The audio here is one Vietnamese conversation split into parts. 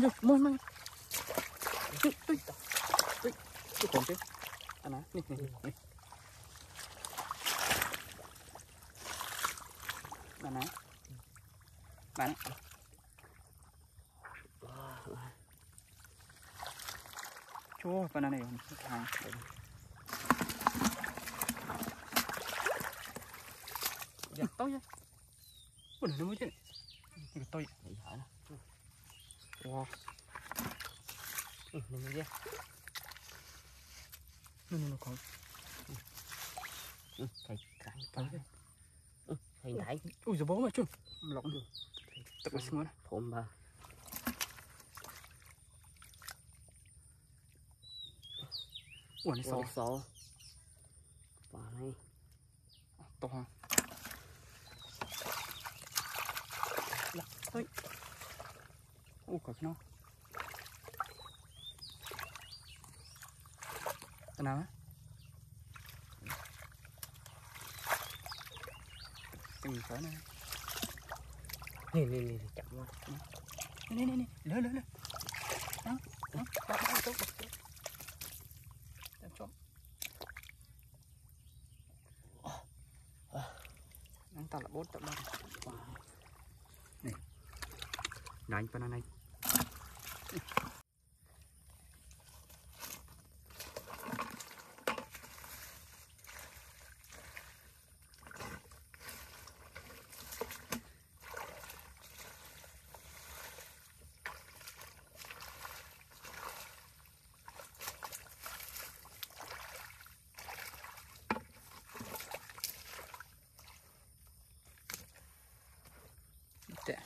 Yo, mau mau. Tuh, tuh. Tuh. Tuh còn chứ. Anh á, nè, nè, nè. Bạn á. Bạn á. Chúa, bạn này hàng. Dạ, tôi vậy. Ủa, nó mới chứ. Cái tôi. Vậy hả nó. Wow. Ừ, nó mới ra. Nó còn Ừ, thầy tới. đây. Ừ, thầy nãy Ui giời bố mà chứ. Lộn được. Tập cái xuống thôn ba. Ủa nó sò. số. Và này. To ha. Là, ơi. Cái nó. Cái nào á? Cái gì cỡ này? Nè nè nè chậm quá. Nè nè nè, lỡ lỡ lỡ. Đó, đó, đó, đó, đó, đó. Đem cho. Nắng ta là bốt tập ba. Này. Này. Ê, chọn tệ. Tệ tệ. Thầy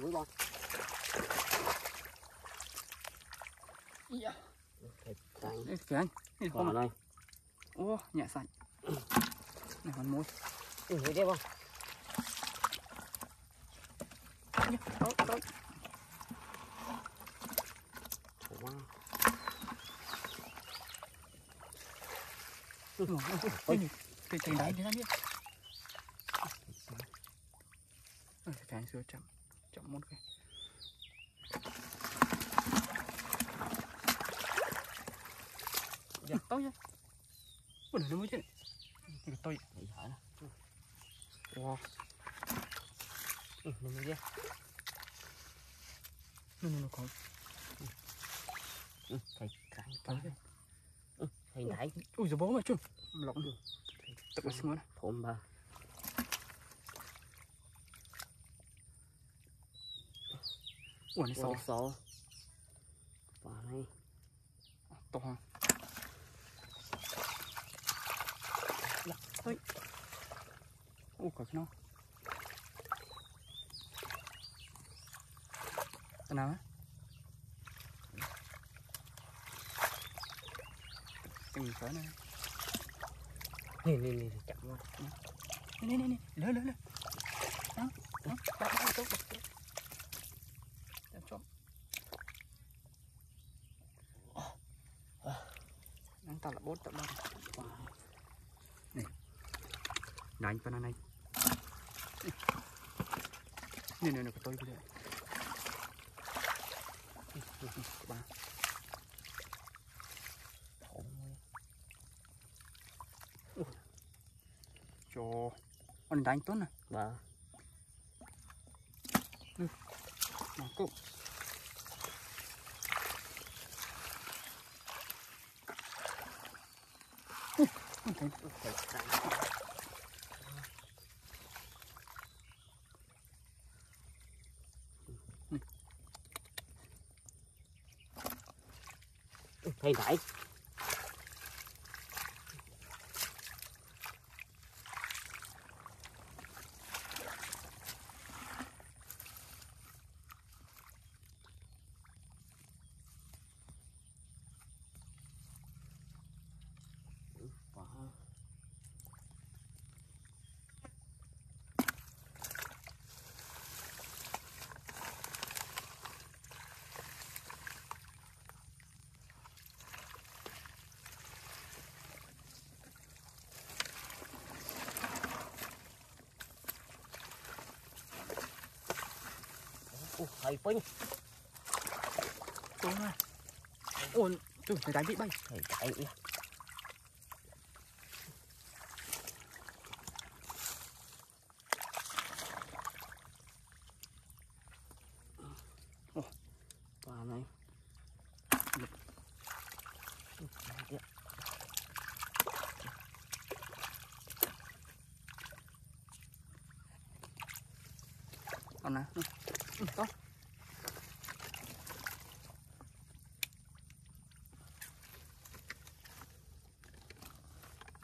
quý bon. Dạ. Thầy cắn. Ê, kìa anh. Ê, Và không à. này. Ô, nhẹ sạch. Này còn môi. Ừ, thấy chưa bon. Nhá, Tốt, tốt. Wow. Ôi, ôi, cái cái đáy thế. Ôi, cái cái xưa chậm, chậm một cái. Dạ, tôi vậy. Ủa, nó mới chứ. Cái tôi. Vậy hả. Wow, Ừ, nó mới ra. nó nó còn Ừ, thầy cắn thầy nãy Ui giời bố mà chứ. Lộn được. Tập cái xuống đó. thôn ba. Ủa, nó sò. Số. Và này. To. Là, ơi. Ủa, cái nó. Cái nào á? Gì cỡ này? Nè nè nè chậm quá. Nè, nè, nè, lỡ, lỡ, lỡ. Đó, đó, đó, đó, tốt, tốt, tốt. Cho. Nắng ta là bốt tập ba. Này. Đánh vào này. Nè, nè, nè, có tôi bây giờ. Ba. Thôn quá. Cho. Anh đánh tốt. Mà cô. Ui, Không thấy. Ừ, thầy cắn. Ừ, thầy hay pinh. Ôi mà. Ôi, trời, thầy đánh bị bay. Đại nha. Ồ. Bà này. Còn nè. Ừ,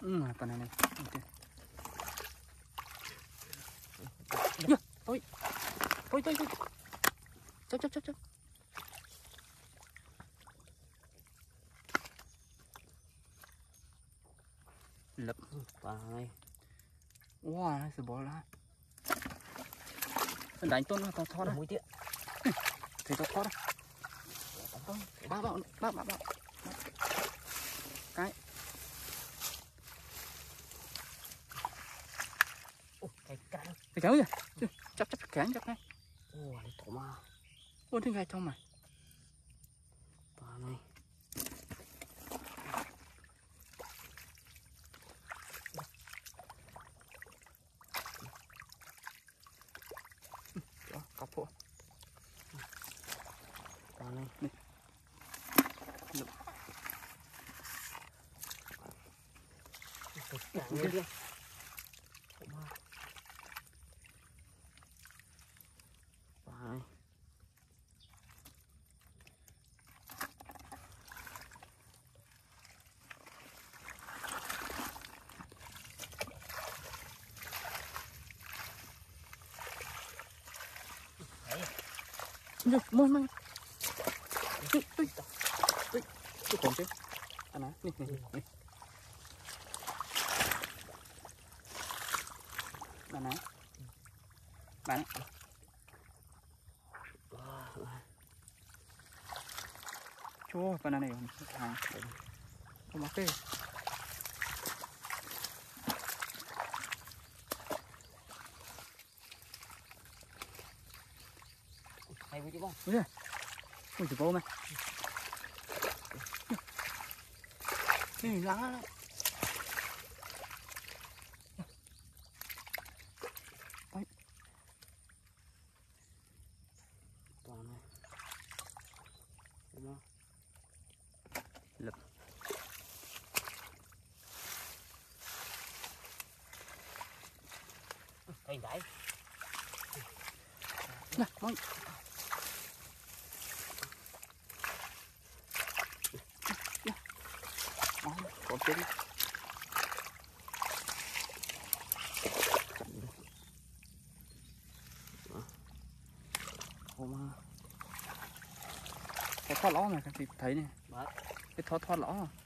ừ, con này này. Ok. Dạ, Thôi. Thôi thôi ôi. Chấp, chấp, chấp, chấp. Lập. Ừ, Bà này. Wow, sự bỏ lại. Đánh tôn to Thoát đó. mũi tiện. Thì to to đó. Ba ba ba ba ba. Ủa, cái cắn. Thì kéo kìa. Chứ, Chấp chấp kén chấp ngay. Ủa, cái thổ ma. Ôi thế ngay trong mày. Bà này. Đó, cặp hộ. Bà này. Nè. Nè. Ma. Bà này. Rồi, môi môi. Ui, ui. Ui, còn chứ. À nè, nè, nè, nè. Bà nè. Bà nè. Chua, bà nè này. Thằng. Không mắc kê. Hay với chứ bông. Ui, chỉ vô mày. Nè, lá. Bà này. Đúng không? Lập. Đại. Nè, có chết đi. Thổ ma. Có thoát lõ này, thì thấy này. Cái thoát thoát lõ. à.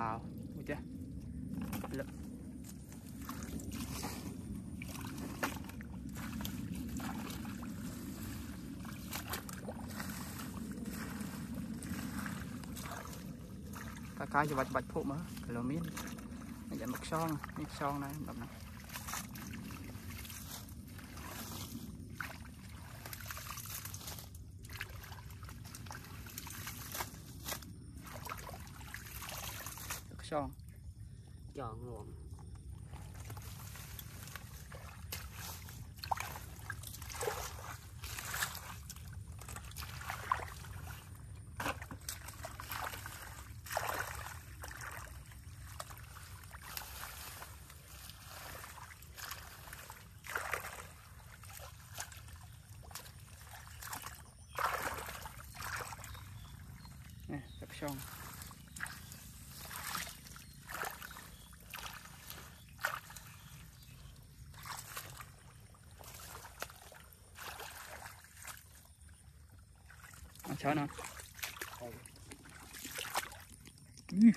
Wow, ui cha. Lực. Cái cái cho bạch bạch phụ mà, cái lò miên. Này dẫn bạch son, cái son này đập này. Son. Chờ nguồn. Nè, bạch son. Chó nó Đây. Ừ.